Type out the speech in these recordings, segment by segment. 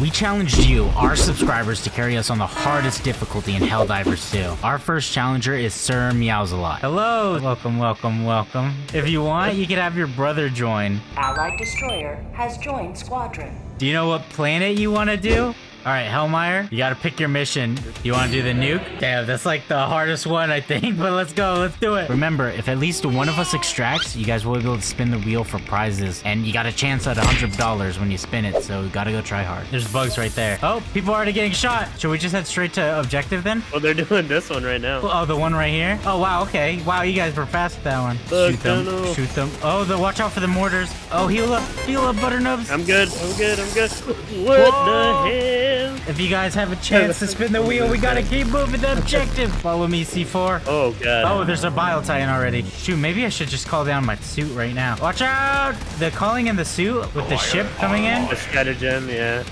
We challenged you, our subscribers, to carry us on the hardest difficulty in Helldivers 2. Our first challenger is Sir Meowsalot. Hello! Welcome, welcome, welcome. If you want, you can have your brother join. Allied destroyer has joined squadron. Do you know what planet you want to do? All right, Hellmeyer, you gotta pick your mission. You wanna do the nuke? Damn, that's like the hardest one, I think, but let's go, let's do it. Remember, if at least one of us extracts, you guys will be able to spin the wheel for prizes, and you got a chance at $100 when you spin it, so you gotta go try hard. There's bugs right there. Oh, people are already getting shot. Should we just head straight to objective then? Well, they're doing this one right now. Oh, the one right here? Oh, wow, okay. Wow, you guys were fast with that one. Look, shoot them, tunnel. shoot them. Oh, the watch out for the mortars. Oh, heal up, heal up, Butternubs. I'm good. I'm good. I'm good. What Whoa. the hell? If you guys have a chance to spin the wheel, we gotta keep moving the objective. Follow me, C4. Oh god. Oh, there's a bile titan already. Shoot, maybe I should just call down my suit right now. Watch out! The calling in the suit with the ship coming in. The stratagem, yeah.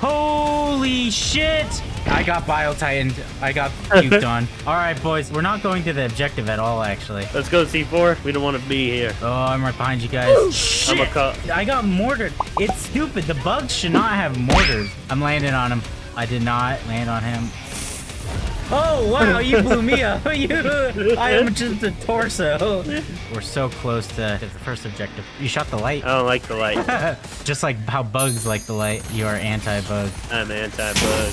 Holy shit! I got bile titaned. I got puked on. All right, boys, we're not going to the objective at all, actually. Let's go C4. We don't want to be here. Oh, I'm right behind you guys. Shit! I'm a cop. I got mortared. It's stupid. The bugs should not have mortars. I'm landing on him. I did not land on him. Oh, wow, you blew me up. You, I am just a torso. We're so close to the first objective. You shot the light. I don't like the light. Just like how bugs like the light, you are anti-bug. I'm anti-bug.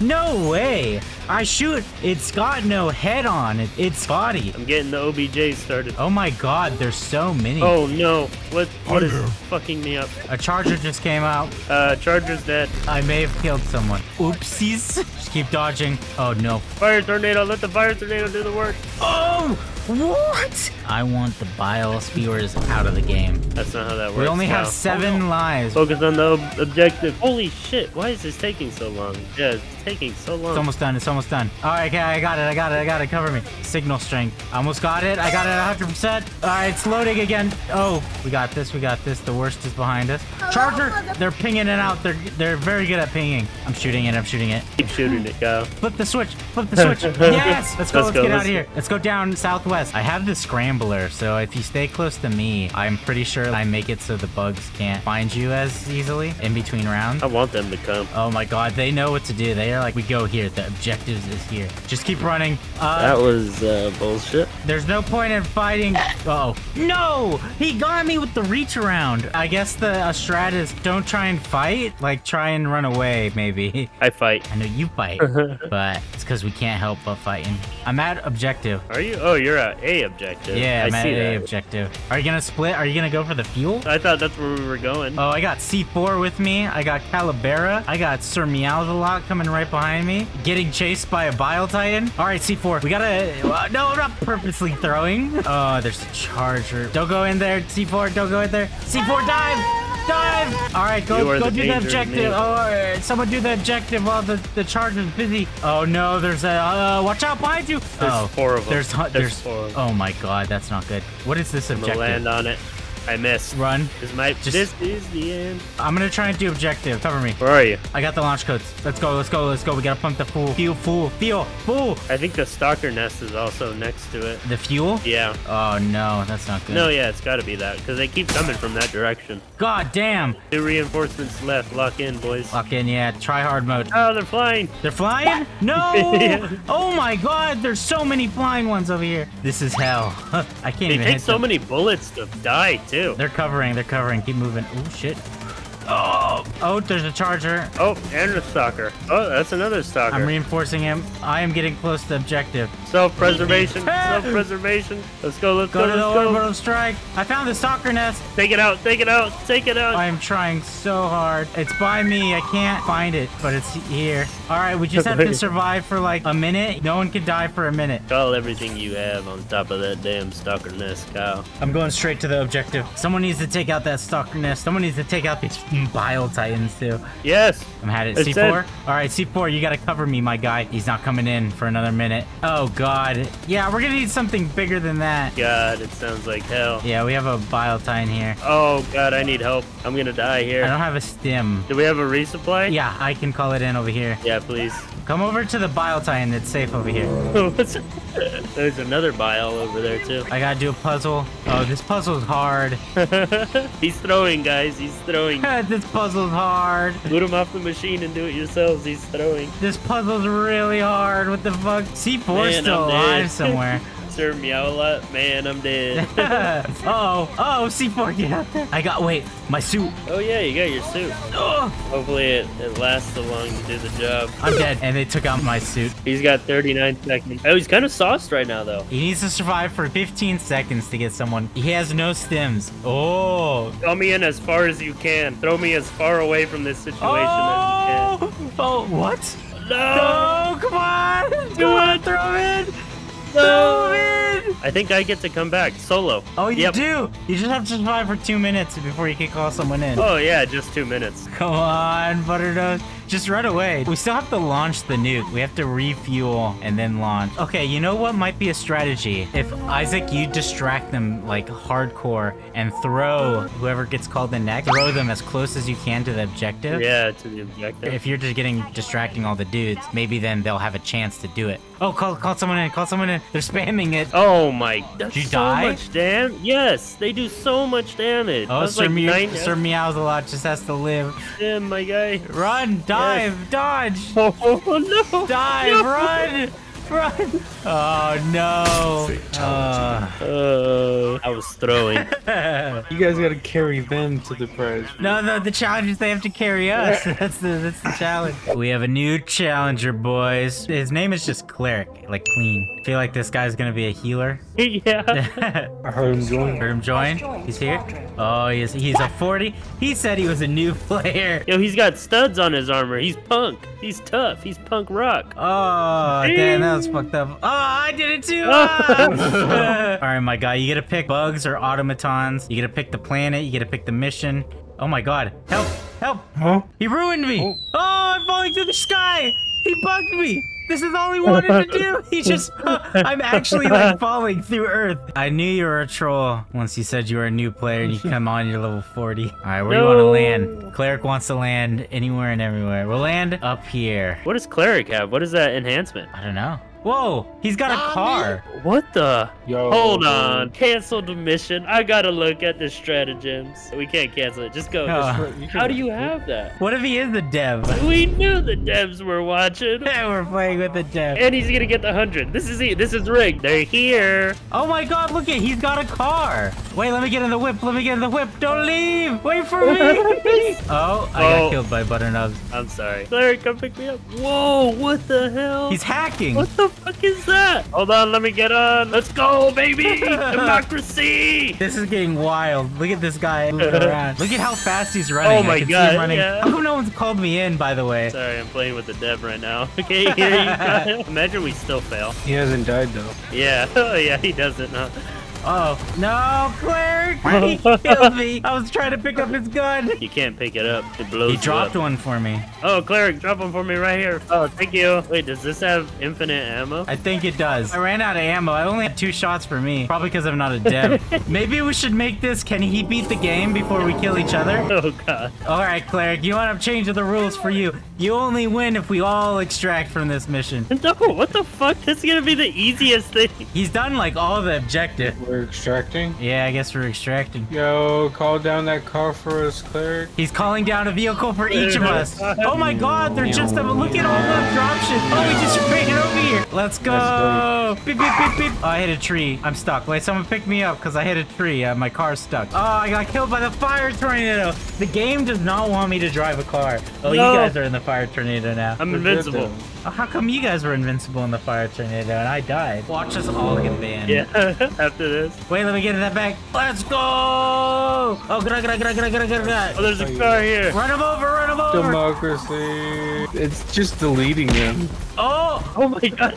No way! I shoot. It's got no head on it. It's body. I'm getting the OBJ started. Oh my god, there's so many. Oh no. What what is fucking me up? A charger just came out. Uh Charger's dead. I may have killed someone. Oopsies. Just keep dodging. Oh no. Fire tornado, let the fire tornado do the work. Oh! What? I want the bile spewers out of the game. That's not how that works. We only have now. seven oh, lives. Focus on the ob- objective. Holy shit, why is this taking so long? Yeah, it's taking so long. It's almost done. It's almost done. All right, okay, I got it. I got it. I got it. Cover me. Signal strength. Almost got it. I got it 100%. All right, it's loading again. Oh, we got this. We got this. The worst is behind us. Charger, they're pinging it out. They're they're very good at pinging. I'm shooting it. I'm shooting it. Keep shooting it, go. Flip the switch. Flip the switch. yes. Let's go. Let's Let's, go, get out let's of here. Let's go down southwest. I have the scrambler, so if you stay close to me, I'm pretty sure I make it so the bugs can't find you as easily in between rounds. I want them to come. Oh my god, they know what to do. They are like, we go here. The objectives is here. Just keep running. Uh, That was uh, bullshit. there's no point in fighting. Uh oh. No! He got me with the reach around. I guess the strat is don't try and fight. Like, try and run away, maybe. I fight. I know you fight, but it's because we can't help but fighting. I'm at objective. Are you? Oh, you're at A objective. Yeah, I I'm at see A that. objective. Are you gonna split? Are you gonna go for the fuel? I thought that's where we were going. Oh, I got C4 with me. I got Calavera. I got Sir Meowsalot coming right behind me. Getting chased by a Bile Titan. All right, C4. We gotta... uh, no, I'm not purposely throwing. Oh, there's a charger. Don't go in there, C4. Don't go in there. C4, dive! Dive! All right, go, go the do the objective. Oh, right, someone do the objective while the, the charger's busy. Oh, no, there's a... Uh, watch out behind you. There's oh, four of them. There's, There's there's, four of them. Oh, my God. That's not good. What is this I'm objective? land on it. I missed. Run. This might. Just- this is the end. I'm gonna try and do objective. Cover me. Where are you? I got the launch codes. Let's go, let's go, let's go. We gotta pump the fuel. Fuel, fuel, fuel, fuel. I think the stalker nest is also next to it. The fuel? Yeah. Oh no, that's not good. No, yeah, it's got to be that because they keep coming from that direction. God damn. Two reinforcements left. Lock in, boys. Lock in, yeah. Try hard mode. Oh, they're flying. They're flying? No! Yeah. Oh my god, there's so many flying ones over here. This is hell. I can't They even take hit so them. many bullets to die too. They're covering, they're covering. Keep moving. Oh shit. Oh, oh, there's a charger. Oh, and a stalker. Oh, that's another stalker. I'm reinforcing him. I am getting close to objective. Self-preservation. Self-preservation. Let's go. Let's Go go. to the go. orbital strike. I found the stalker nest. Take it out. Take it out. Take it out. I am trying so hard. It's by me. I can't find it, but it's here. All right, we just have to survive for like a minute. No one can die for a minute. Call everything you have on top of that damn stalker nest, Kyle. I'm going straight to the objective. Someone needs to take out that stalker nest. Someone needs to take out these bile titans too. Yes. I'm at it. It C4. said- All right, C4. You gotta cover me, my guy. He's not coming in for another minute. Oh God. Yeah, we're gonna need something bigger than that. God, it sounds like hell. Yeah, we have a bile titan here. Oh God, I need help. I'm gonna die here. I don't have a stim. Do we have a resupply? Yeah, I can call it in over here. Yeah, please. Come over to the bile titan. It's safe over here. There's another bile over there too. I gotta do a puzzle. Oh, this puzzle's hard. He's throwing, guys. He's throwing. this puzzle's hard. Boot him off the machine and do it yourselves. He's throwing. This puzzle's really hard. What the fuck? C4 Man, still I'm alive somewhere. Sir Meowla, man, I'm dead. oh, oh, C4, get out there. I got, wait, my suit. oh yeah, you got your suit. Oh, Hopefully it, it lasts so long to do the job. I'm dead. And they took out my suit. He's got 39 seconds. Oh, he's kind of sauced right now though. He needs to survive for 15 seconds to get someone. He has no stims. Oh. Throw me in as far as you can. Throw me as far away from this situation as you can. Oh, oh, what? No! No, come on. Come on, throw him in. Throw No! I think I get to come back solo. Oh, you Yep. do. You just have to survive for two minutes before you can call someone in. Oh yeah, just two minutes. Come on, Butternose. Just run away. We still have to launch the nuke. We have to refuel and then launch. Okay, you know what might be a strategy? If Isaac, you distract them like hardcore and throw whoever gets called in next, throw them as close as you can to the objective. Yeah, to the objective. If you're just getting distracting all the dudes, maybe then they'll have a chance to do it. Oh, call call someone in. Call someone in. They're spamming it. Oh my! That's Did you so die? much damage. Yes, they do so much damage. Oh, Sir, like nine Sir Meows a lot just has to live. Damn, my guy. Run, dive, dodge. Oh, no! Dive, No! run, run. Oh no. Uh, Uh, I was throwing. You guys gotta carry them to the prize. no, no, the challenge is they have to carry us. That's the that's the challenge. We have a new challenger, boys. His name is just Cleric, like clean. feel like this guy's gonna be a healer. yeah. Heard I heard him join. Heard him join. He's here. Oh, he's he's a 40. He said he was a new player. Yo, he's got studs on his armor. He's punk. He's tough. He's punk rock. Oh, damn, that was fucked up. Oh, I did it too. Ah! All right, my guy, you get to pick bugs or automatons. You get to pick the planet. You get to pick the mission. Oh my god, help, help. Huh? He ruined me. Oh. Oh, I'm falling through the sky. He bugged me. This is all he wanted to do. He just, I'm actually like falling through Earth. I knew you were a troll once you said you were a new player and you come on, you're level 40. All right, where do you want to land? Cleric wants to land anywhere and everywhere. We'll land up here. What does cleric have? What is that enhancement? I don't know. Whoa, he's got a car. What the? Yo. Hold on. Cancel the mission. I gotta look at the stratagems. We can't cancel it. Just go. Just- How do you have that? What if he is the dev? We knew the devs were watching. Yeah, we're playing with the dev. And he's gonna get the hundred. This is it. This is rigged. They're here. Oh my god, look at he's got a car. Wait, let me get in the whip. Let me get in the whip. Don't leave. Wait for me. oh, I got Oh. killed by Butternubs. I'm sorry. Cleric, come pick me up. Whoa, what the hell? He's hacking. What the fuck is that? Hold on, let me get on. Let's go, baby! Democracy! This is getting wild. Look at this guy moving around. Look at how fast he's running. Oh my I can see God, him running. yeah. How come no one's called me in, by the way? Sorry, I'm playing with the dev right now. Okay, here you go. Imagine we still fail. He hasn't died though. Yeah, oh yeah, he doesn't. Huh? Oh, no, Cleric. He killed me. I was trying to pick up his gun. You can't pick it up. It blows He you dropped up. one for me. Oh, Cleric, drop one for me right here. Oh. oh, thank you. Wait, does this have infinite ammo? I think it does. I ran out of ammo. I only had two shots for me. Probably because I'm not a dev. Maybe we should make this. Can he beat the game before we kill each other? Oh god. All right, Cleric. You want to change the rules for you? You only win if we all extract from this mission. No, what the fuck? This is gonna be the easiest thing. He's done like all the objective. We're extracting. Yeah, I guess we're extracting. Yo, call down that car for us, cleric. He's calling down a vehicle for each of us. Oh my god, they're just a look at all the dropships. Oh, we just ran over here. Let's go. Beep, beep, beep, beep. Oh, I hit a tree. I'm stuck. Wait, someone pick me up because I hit a tree. Uh, my car's stuck. Oh, I got killed by the fire tornado. The game does not want me to drive a car. Oh, you guys are in the fire tornado now. I'm invincible. Oh, how come you guys were invincible in the fire tornado and I died? Watch us all get banned. Yeah, after this. Wait, let me get in that bag. Let's go! Oh, gra gra gra gra gra gra gra. Oh, there's a car here. Run him over, run him over! Democracy. It's just deleting them. Oh, Oh! Oh my god,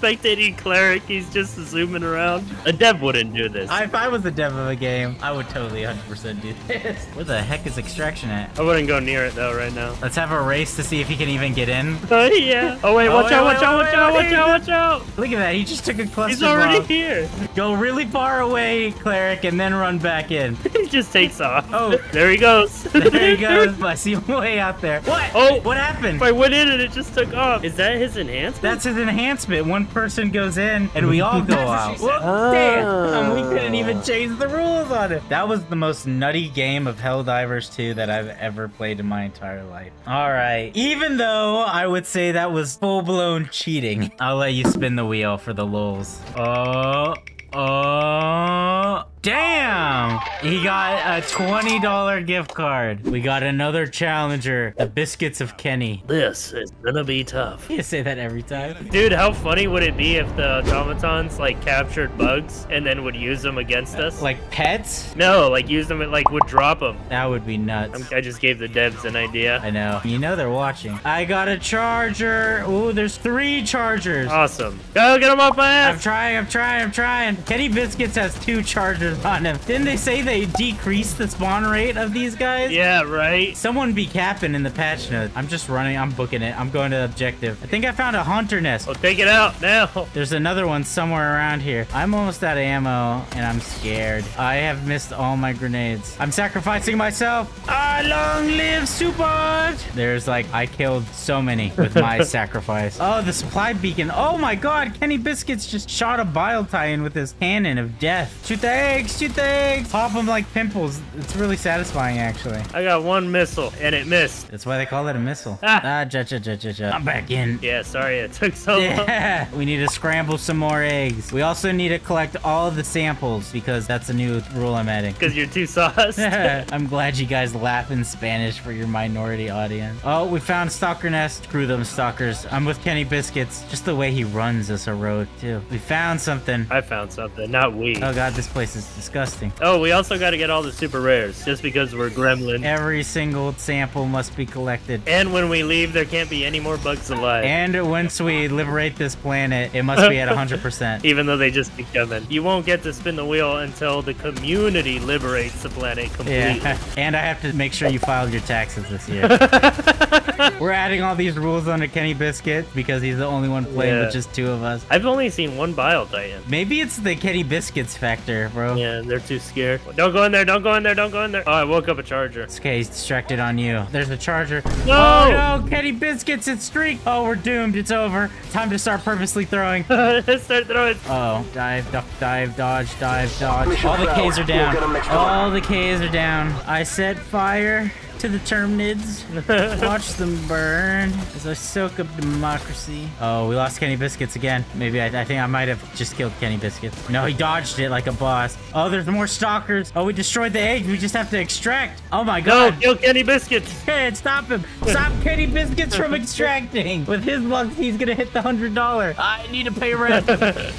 he was just a spectating cleric. He's just zooming around. A dev wouldn't do this. I- If I was the dev of a game, I would totally 100% do this. Where the heck is extraction at? I wouldn't go near it though right now. Let's have a race to see if he can even get in. Oh yeah. Oh wait, Oh, watch out, watch out, watch out, watch out, watch out. Look at that. He just took a cluster He's already bomb. here. Go really far away, Cleric, and then run back in. he just takes off. Oh. there he goes. There he goes. I see him way out there. What? Oh. What happened? I went in and it just took off. Is that his enhancement? That's his enhancement. One person goes in and we all go out. Whoa, ah. damn! We couldn't even change the rules on it. That was the most nutty game of Helldivers 2 that I've ever played in my entire life. All right. Even though I would say that was full blown cheating, I'll let you spin the wheel for the lulz. Oh. Oh, damn! He got a $20 gift card. We got another challenger, the Biscuits of Kenny. This is gonna be tough. You say that every time. Dude, how funny would it be if the automatons like captured bugs and then would use them against us? Like pets? no, like use them and like would drop them. That would be nuts. I just gave the devs an idea. I know. You know they're watching. I got a charger. Ooh, there's three chargers. Awesome. Go get them off my I'm trying, I'm trying, I'm trying. Kenny Biscuits has two chargers on him. Didn't they say they decreased the spawn rate of these guys? Yeah, right. Someone be capping in the patch notes. I'm just running. I'm booking it. I'm going to objective. I think I found a hunter nest. Well, take it out now. There's another one somewhere around here. I'm almost out of ammo and I'm scared. I have missed all my grenades. I'm sacrificing myself. I long live Super Earth. There's like, I killed so many with my sacrifice. Oh, the supply beacon. Oh my god, Kenny Biscuits just shot a bile titan with his cannon of death. Shoot the eggs, shoot the eggs. Pop them like pimples. It's really satisfying actually. I got one missile and it missed. That's why they call it a missile. Ah. Ah, ja, ja, ja, ja, ja. I'm back in. Yeah, sorry it took so long. Yeah, we need to scramble some more eggs. We also need to collect all of the samples because that's a new rule I'm adding. Because you're too sauced. I'm glad you guys in Spanish for your minority audience. Oh, we found Stalker Nest. Screw them stalkers. I'm with Kenny Biscuits. Just the way he runs is heroic too. We found something. I found something, not we. Oh god, this place is disgusting. Oh, we also got to get all the super rares just because we're gremlin. Every single sample must be collected. And when we leave, there can't be any more bugs alive. And once we liberate this planet, it must be at 100%. even though they just keep coming. You won't get to spin the wheel until the community liberates the planet completely. Yeah, and I have to make sure you filed your taxes this year. We're adding all these rules under Kenny Biscuit because he's the only one playing Yeah. with just two of us. I've only seen one Bile Titan. Maybe it's the Kenny Biscuits factor, bro. Yeah, they're too scared. Don't go in there, don't go in there, don't go in there. Oh, I woke up a charger. It's okay, he's distracted on you. There's a charger. No! Oh no, Kenny Biscuits, it's streak. Oh, we're doomed. It's over. Time to start purposely throwing. Start throwing. Oh, dive, duck, dive, dodge, dive, dodge. All the K's are down. All the K's are down. I set fire to the terminids. Watch them burn as I soak up democracy. Oh, we lost Kenny Biscuits again. Maybe I, I think I might have just killed Kenny Biscuits. No, he dodged it like a boss. Oh, there's more stalkers. Oh, we destroyed the egg. We just have to extract. Oh my Go, god. kill Kenny Biscuits. Hey, stop him! Stop Kenny Biscuits from extracting! With his luck, he's gonna hit the hundred dollar. I need to pay rent.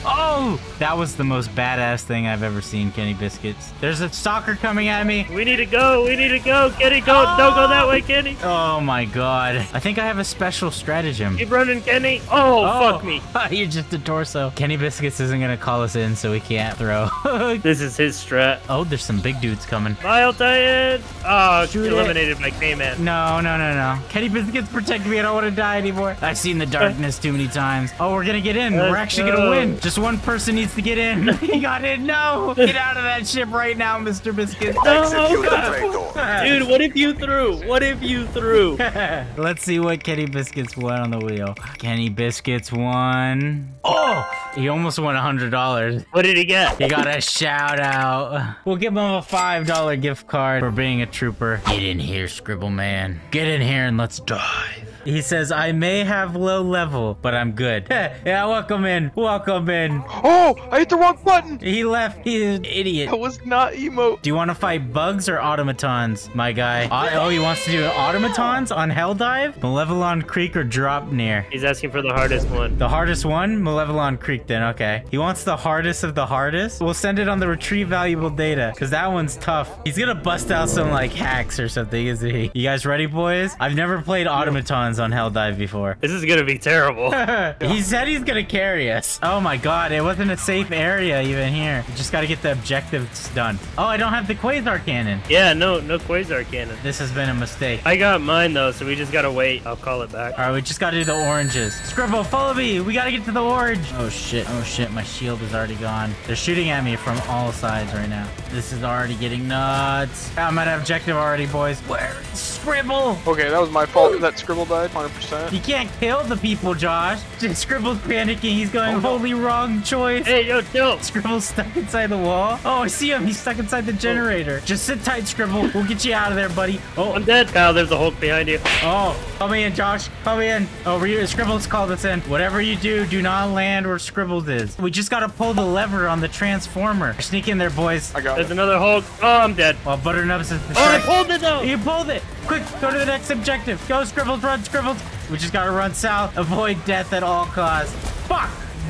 oh, that was the most badass thing I've ever seen, Kenny Biscuits. There's a stalker coming at me. We need to go, we need to go. Kenny, go. Don't go that way, Kenny. Oh my god. I think I have a special stratagem. Keep running, Kenny. Oh, oh fuck me. You're just a torso. Kenny Biscuits isn't gonna call us in, so we can't throw. This is his strat. oh, there's some big dudes coming. Bile Titan. Oh, Shoot it. eliminated by K-Man. No, no, no, no. Kenny Biscuits, protect me. I don't want to die anymore. I've seen the darkness too many times. Oh, we're gonna get in. Let's we're actually gonna win. Just one person needs to get in. he got in. No. Get out of that ship right now, Mr. Biscuits. Biscuit. Dude, what if you threw? What if you threw? Let's see what Kenny Biscuits won on the wheel. Kenny Biscuits won. Oh, he almost won a hundred dollars. What did he get? He got a shout out. We'll give him a five dollar gift card for being a trooper. Get in here, Scribble Man. Get in here and let's dive. He says, I may have low level, but I'm good. yeah, welcome in. Welcome in. Oh, I hit the wrong button. He left. He's an idiot. That was not emo. Do you want to fight bugs or automatons, my guy? Oh, he wants to do automatons on Helldive? Malevelon Creek or Draupnir? He's asking for the hardest one. The hardest one? Malevelon Creek then, okay. He wants the hardest of the hardest? We'll send it on the retrieve valuable data, because that one's tough. He's gonna bust out some, like, hacks or something, isn't he? You guys ready, boys? I've never played automatons runs on Helldive before. This is gonna be terrible. he said he's gonna carry us. Oh my god, it wasn't a safe area even here. You just gotta get the objectives done. Oh, I don't have the Quasar cannon. yeah, no, no quasar cannon. This has been a mistake. I got mine though, so we just gotta wait. I'll call it back. All right, we just gotta do the oranges. Scribble, follow me. We gotta get to the orange. Oh shit, oh shit, my shield is already gone. They're shooting at me from all sides right now. This is already getting nuts. I'm at objective already, boys. Where? Scribble! Okay, that was my fault that Scribble died, 100%. You can't kill the people, Josh. Scribble's panicking. He's going, Oh, no. holy wrong choice. Hey, yo, chill. Scribble's stuck inside the wall. Oh, I see him. He's stuck inside the oh. generator. Just sit tight, Scribble. We'll get you out of there, buddy. Oh, I'm dead. Kyle, there's a Hulk behind you. oh. Call me in, Josh. Call me in. Oh, re- Scribbles called us in. Whatever you do, do not land where Scribbles is. We just gotta pull the lever on the transformer. Sneak in there, boys. I got There's it. another Hulk. Oh, I'm dead. While Butternut's is Oh, I pulled it though. You pulled it! Quick, go to the next objective. Go, Scribbles, run, Scribbles. We just gotta run south. Avoid death at all costs.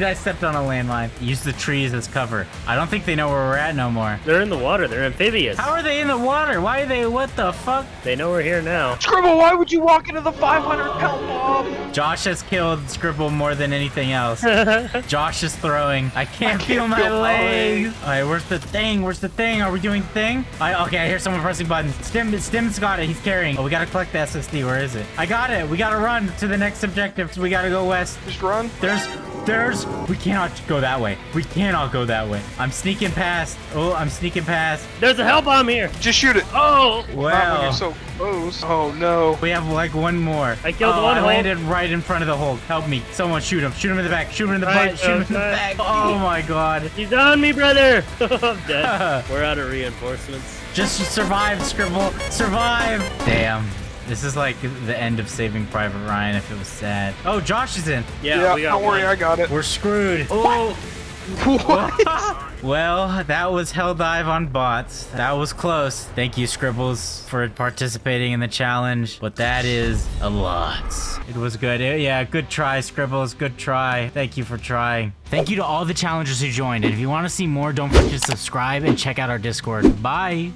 Fuck! I stepped on a landmine. Use the trees as cover. I don't think they know where we're at no more. They're in the water. They're amphibious. How are they in the water? Why are they? What the fuck? They know we're here now. Scribble, why would you walk into the 500 pound mob? Josh has killed Scribble more than anything else. Josh is throwing. I can't, I feel can't my feel my legs. legs. All right, where's the thing? Where's the thing? Are we doing thing? I, okay, I hear someone pressing buttons. Stim, Stim's got it. He's carrying. Oh, we gotta collect the SSD. Where is it? I got it. We gotta run to the next objective. We gotta go west. Just run. There's, there's, we cannot go that way. We cannot go that way. I'm sneaking past. Oh, I'm sneaking past. There's a hell bomb here. Just shoot it. Oh, Not when Well, you're so close. Oh no. we have like one more. I killed oh, one I Hulk. landed right in front of the Hulk. Help me. Someone shoot him. Shoot him in the back. Shoot him in the Right, butt. Shoot him in the back. Oh my god. he's on me, brother. I'm dead. we're out of reinforcements. Just survive, Scribble. Survive. Damn. This is like the end of Saving Private Ryan if it was sad. Oh, Josh is in. Yeah, Yeah, we got don't worry, one. I got it. We're screwed. Oh. What? Well, that was Hell Dive on bots. That was close. Thank you, Scribbles, for participating in the challenge. But that is a lot. It was good. Eh, Yeah, good try, Scribbles. Good try. Thank you for trying. Thank you to all the challengers who joined. And if you want to see more, don't forget to subscribe and check out our Discord. Bye.